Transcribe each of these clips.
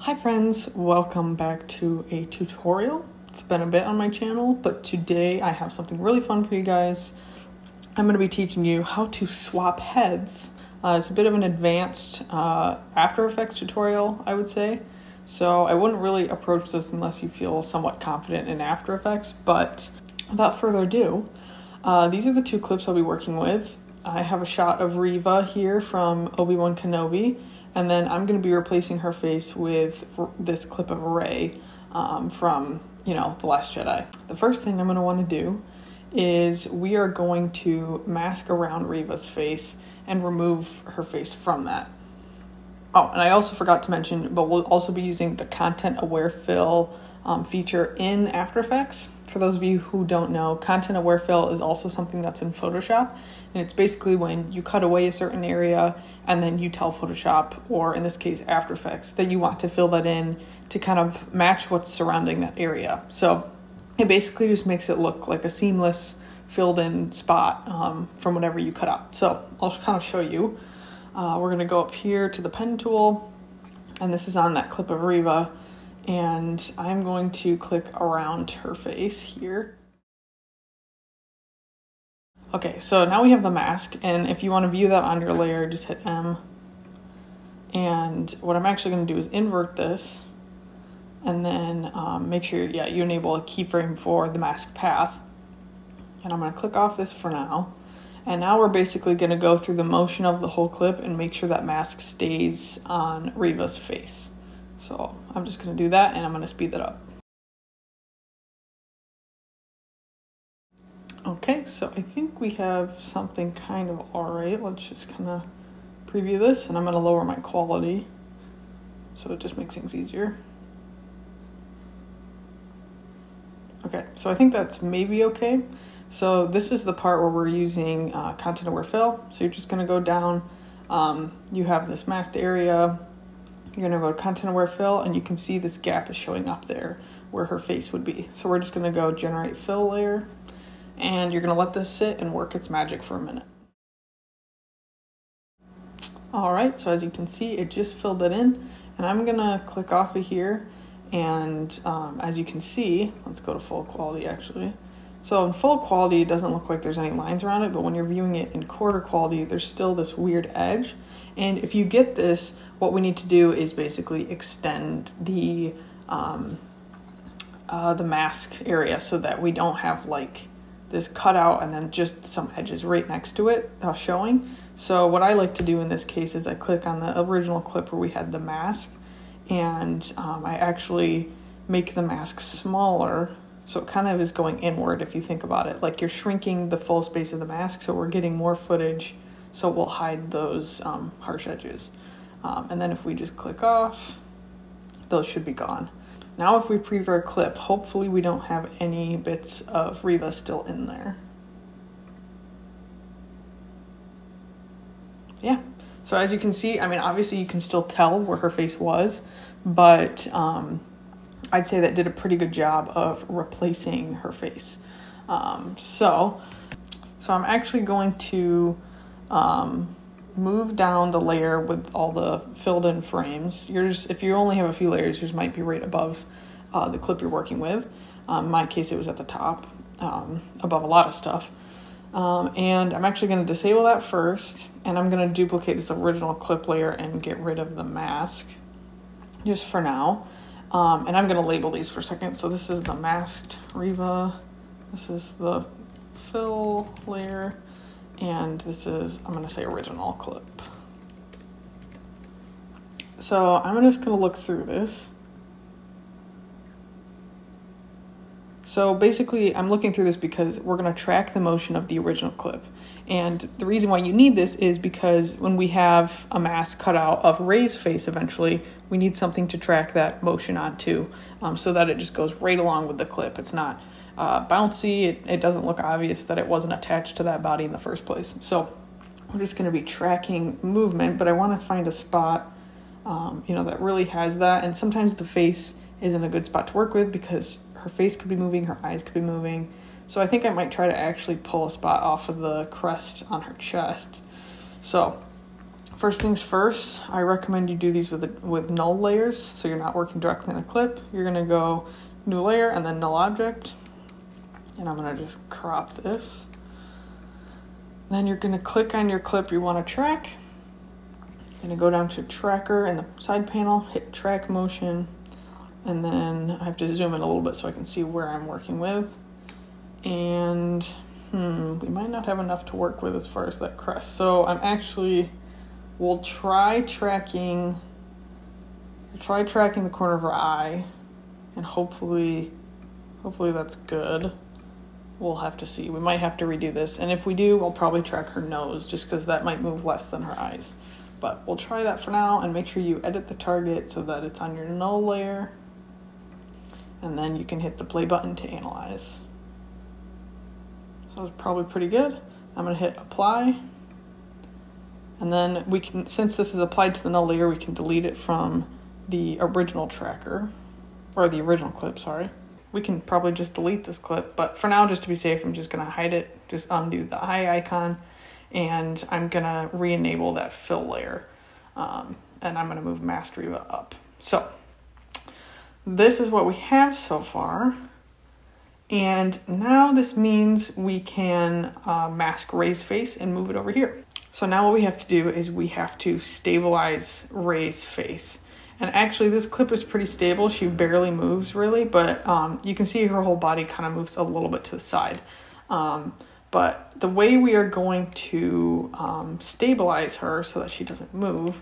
Hi friends, welcome back to a tutorial. It's been a bit on my channel, but today I have something really fun for you guys. I'm going to be teaching you how to swap heads. Uh, it's a bit of an advanced uh, After Effects tutorial, I would say. So I wouldn't really approach this unless you feel somewhat confident in After Effects, but without further ado, uh, these are the two clips I'll be working with. I have a shot of Reva here from Obi-Wan Kenobi, and then I'm going to be replacing her face with this clip of Rey um, from, you know, The Last Jedi. The first thing I'm going to want to do is we are going to mask around Reva's face and remove her face from that. Oh, and I also forgot to mention, but we'll also be using the content aware fill um, feature in After Effects. For those of you who don't know, content aware fill is also something that's in Photoshop. And it's basically when you cut away a certain area and then you tell Photoshop, or in this case, After Effects, that you want to fill that in to kind of match what's surrounding that area. So it basically just makes it look like a seamless filled in spot um, from whatever you cut out. So I'll kind of show you. Uh, we're going to go up here to the pen tool, and this is on that clip of Reva and I'm going to click around her face here. Okay, so now we have the mask, and if you want to view that on your layer, just hit M. And what I'm actually going to do is invert this, and then um, make sure, yeah, you enable a keyframe for the mask path. And I'm going to click off this for now. And now we're basically going to go through the motion of the whole clip and make sure that mask stays on Reva's face. So I'm just to do that and I'm to speed that up. Okay, so I think we have something kind of alright. Let's just kind of preview this and I'm to lower my quality so it just makes things easier. Okay, so I think that's maybe okay. So this is the part where we're using uh, content aware fill. So you're just to go down. Um, you have this masked area you're gonna go to content aware fill and you can see this gap is showing up there where her face would be. So we're just gonna go generate fill layer and you're gonna let this sit and work its magic for a minute. All right, so as you can see, it just filled it in and I'm gonna click off of here and um, as you can see, let's go to full quality actually. So in full quality, it doesn't look like there's any lines around it, but when you're viewing it in quarter quality, there's still this weird edge. And if you get this, what we need to do is basically extend the um, uh, the mask area so that we don't have like this cutout and then just some edges right next to it uh, showing. So what I like to do in this case is I click on the original clip where we had the mask and um, I actually make the mask smaller so it kind of is going inward if you think about it. Like you're shrinking the full space of the mask so we're getting more footage so we'll hide those um, harsh edges. Um, and then if we just click off, those should be gone. Now if we preview our clip, hopefully we don't have any bits of Reva still in there. Yeah, so as you can see, I mean, obviously you can still tell where her face was, but um, I'd say that did a pretty good job of replacing her face. Um, so, so I'm actually going to um, move down the layer with all the filled in frames. Yours, if you only have a few layers, yours might be right above uh, the clip you're working with. Um, in my case, it was at the top, um, above a lot of stuff. Um, and I'm actually going to disable that first, and I'm going to duplicate this original clip layer and get rid of the mask, just for now. Um, and I'm going to label these for a second. So this is the masked Reva. This is the fill layer and this is, I'm gonna say original clip. So I'm just gonna look through this. So basically I'm looking through this because we're gonna track the motion of the original clip. And the reason why you need this is because when we have a mask cut out of Rey's face eventually, we need something to track that motion onto um, so that it just goes right along with the clip. It's not uh, bouncy. It, it doesn't look obvious that it wasn't attached to that body in the first place. So we're just going to be tracking movement, but I want to find a spot, um, you know, that really has that. And sometimes the face isn't a good spot to work with because her face could be moving, her eyes could be moving. So I think I might try to actually pull a spot off of the crest on her chest. So First things first, I recommend you do these with with null layers, so you're not working directly on the clip. You're gonna go new layer and then null object, and I'm gonna just crop this. Then you're gonna click on your clip you wanna track. Gonna go down to tracker in the side panel, hit track motion, and then I have to zoom in a little bit so I can see where I'm working with. And hmm, we might not have enough to work with as far as that crest. So I'm actually, we'll try tracking, we'll try tracking the corner of her eye and hopefully, hopefully that's good we'll have to see. We might have to redo this. And if we do, we'll probably track her nose just because that might move less than her eyes. But we'll try that for now and make sure you edit the target so that it's on your null layer. And then you can hit the play button to analyze. So it's probably pretty good. I'm gonna hit apply. And then we can, since this is applied to the null layer, we can delete it from the original tracker, or the original clip, sorry we can probably just delete this clip, but for now, just to be safe, I'm just gonna hide it, just undo the eye icon, and I'm gonna re-enable that fill layer, um, and I'm gonna move Reva up. So, this is what we have so far, and now this means we can uh, mask Rey's face and move it over here. So now what we have to do is we have to stabilize Rey's face. And actually, this clip is pretty stable. She barely moves really, but um, you can see her whole body kind of moves a little bit to the side. Um, but the way we are going to um, stabilize her so that she doesn't move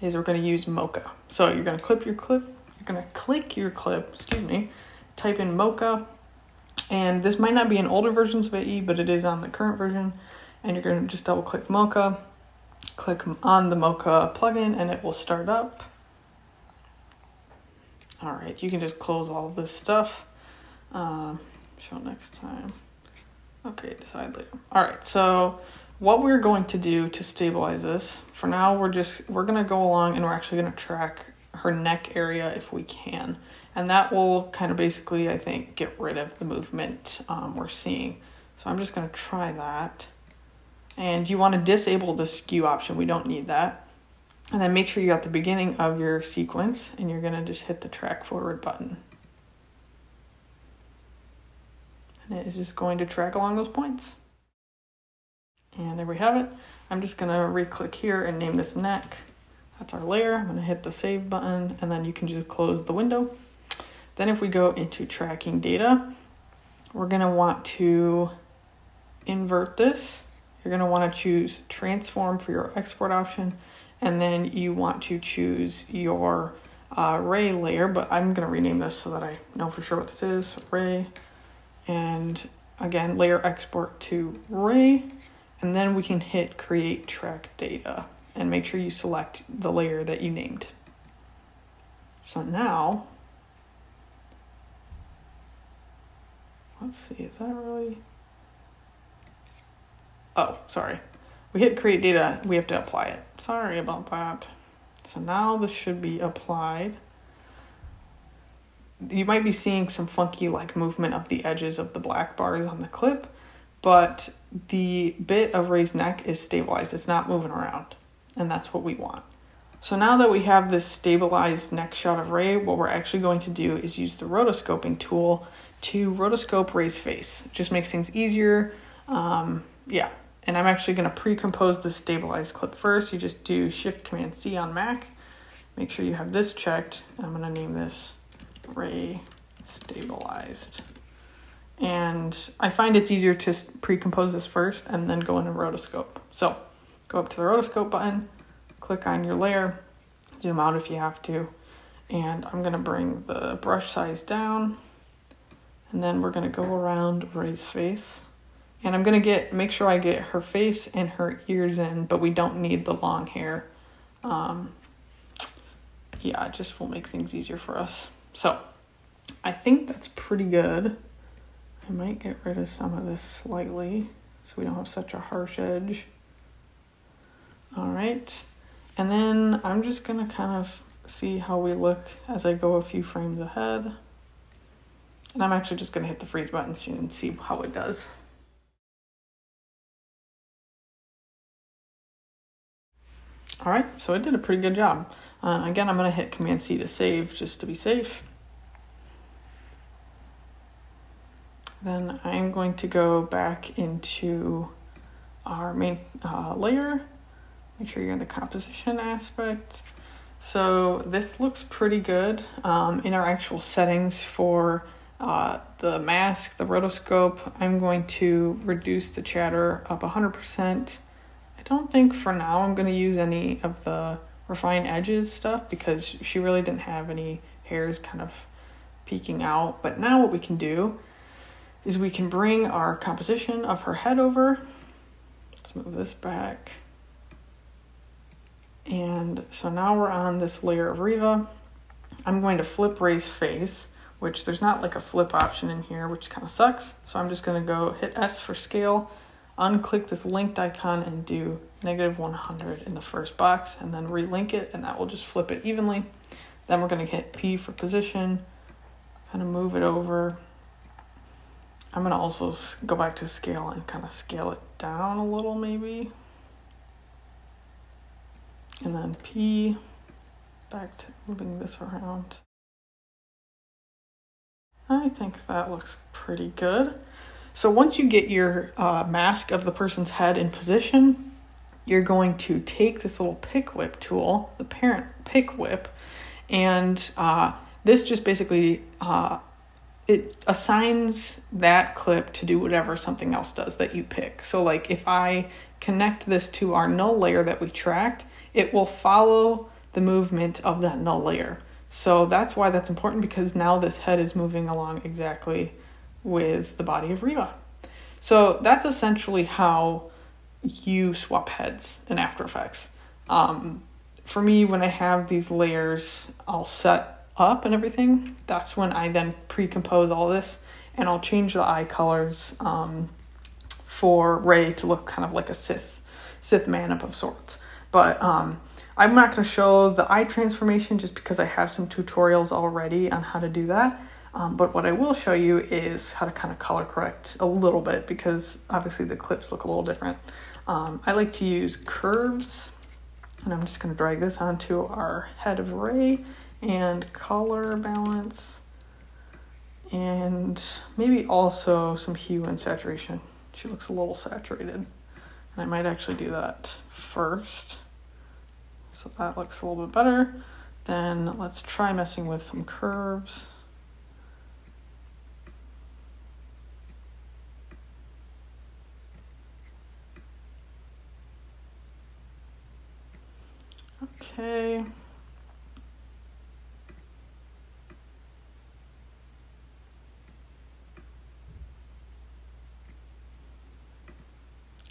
is we're going to use Mocha. So you're going to clip your clip, to click your clip, excuse me, type in Mocha, and this might not be in older versions of AE, but it is on the current version. And you're to just double click Mocha, click on the Mocha plugin, and it will start up. All right, you can just close all this stuff. Um, show next time. Okay, decide later. All right, so what we're going to do to stabilize this, for now, we're just, we're gonna go along and we're actually gonna track her neck area if we can. And that will kind of basically, I think, get rid of the movement um, we're seeing. So I'm just gonna try that. And you wanna disable the skew option, we don't need that. And then make sure you're at the beginning of your sequence and you're gonna just hit the track forward button. And it is just going to track along those points. And there we have it. I'm just gonna re-click here and name this neck. That's our layer. I'm gonna hit the save button and then you can just close the window. Then if we go into tracking data, we're gonna want to invert this. You're gonna wanna choose transform for your export option and then you want to choose your uh, Rey layer, but I'm gonna rename this so that I know for sure what this is, Rey, and again, layer export to Rey, and then we can hit create track data and make sure you select the layer that you named. So now, let's see, is that really, oh, sorry, we hit create data, we have to apply it. Sorry about that. So now this should be applied. You might be seeing some funky like movement of the edges of the black bars on the clip, but the bit of Rey's neck is stabilized. It's not moving around, and that's what we want. So now that we have this stabilized neck shot of Rey, what we're actually going to do is use the rotoscoping tool to rotoscope Rey's face. It just makes things easier. Um, yeah, and I'm actually going to pre-compose the stabilized clip first. You just do Shift Command C on Mac. Make sure you have this checked. I'm going to name this Rey Stabilized. And I find it's easier to pre-compose this first and then go into rotoscope. So go up to the rotoscope button, click on your layer, zoom out if you have to. And I'm to bring the brush size down. And then we're to go around Rey's face. And I'm gonna get, make sure I get her face and her ears in, but we don't need the long hair. Um, yeah, it just will make things easier for us. So I think that's pretty good. I might get rid of some of this slightly so we don't have such a harsh edge. All right. And then I'm just gonna kind of see how we look as I go a few frames ahead. And I'm actually just gonna hit the freeze button and see how it does. All right, so I did a pretty good job. Uh, again, I'm to hit Command C to save just to be safe. Then I'm going to go back into our main uh, layer. Make sure you're in the composition aspect. So this looks pretty good um, in our actual settings for uh, the mask, the rotoscope. I'm going to reduce the chatter up 100%. I don't think for now I'm going to use any of the refine edges stuff because she really didn't have any hairs kind of peeking out. But now what we can do is we can bring our composition of her head over. Let's move this back. And so now we're on this layer of Reva. I'm going to flip Rey's face, which there's not like a flip option in here, which kind of sucks. So I'm just gonna go hit S for scale, unclick this linked icon and do negative 100 in the first box and then relink it and that will just flip it evenly. Then we're gonna hit P for position, kind of move it over. I'm gonna also go back to scale and kind of scale it down a little maybe. And then P, back to moving this around. I think that looks pretty good. So once you get your uh, mask of the person's head in position, you're going to take this little pick whip tool, the parent pick whip, and uh, this just basically uh, it assigns that clip to do whatever something else does that you pick. So like if I connect this to our null layer that we tracked, it will follow the movement of that null layer. So that's why that's important because now this head is moving along exactly with the body of Reva. So that's essentially how you swap heads in After Effects. Um, for me, when I have these layers all set up and everything, that's when I then pre-compose all this and I'll change the eye colors um, for Rey to look kind of like a Sith, Sith man up of sorts. But um, I'm not going to show the eye transformation just because I have some tutorials already on how to do that. Um, but what I will show you is how to kind of color correct a little bit because obviously the clips look a little different. Um, I like to use curves and I'm just going to drag this onto our head of Rey and color balance and maybe also some hue and saturation. She looks a little saturated and I might actually do that first. So that looks a little bit better. Then let's try messing with some curves. Okay.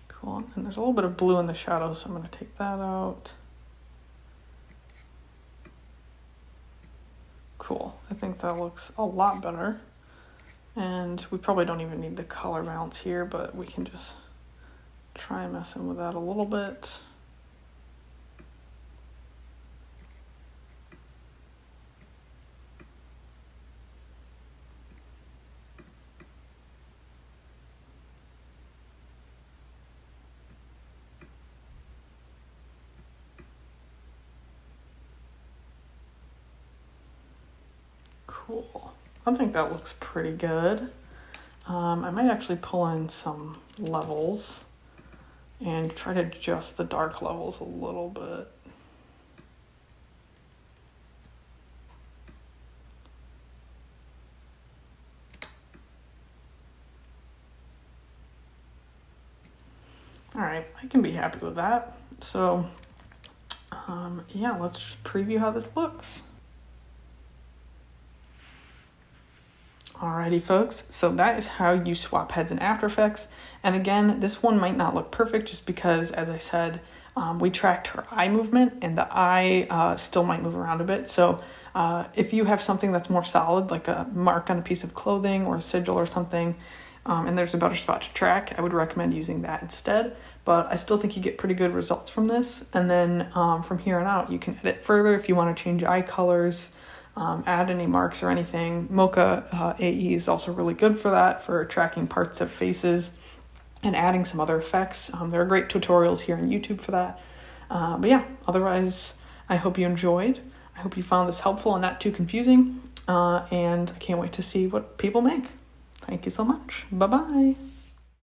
Cool, and there's a little bit of blue in the shadow, so I'm gonna take that out. Cool, I think that looks a lot better. And we probably don't even need the color balance here, but we can just try messing with that a little bit. Cool. I think that looks pretty good. Um, I might actually pull in some levels and try to adjust the dark levels a little bit. All right, I can be happy with that. So, um, yeah, let's just preview how this looks. Alrighty folks, so that is how you swap heads in After Effects. And again, this one might not look perfect just because, as I said, um, we tracked her eye movement and the eye uh, still might move around a bit. So uh, if you have something that's more solid, like a mark on a piece of clothing or a sigil or something, um, and there's a better spot to track, I would recommend using that instead. But I still think you get pretty good results from this. And then um, from here on out, you can edit further if you want to change eye colors, um, add any marks or anything. Mocha uh, AE is also really good for that, for tracking parts of faces and adding some other effects. Um, there are great tutorials here on YouTube for that. Uh, but yeah, otherwise, I hope you enjoyed. I hope you found this helpful and not too confusing. Uh, and I can't wait to see what people make. Thank you so much. Bye bye.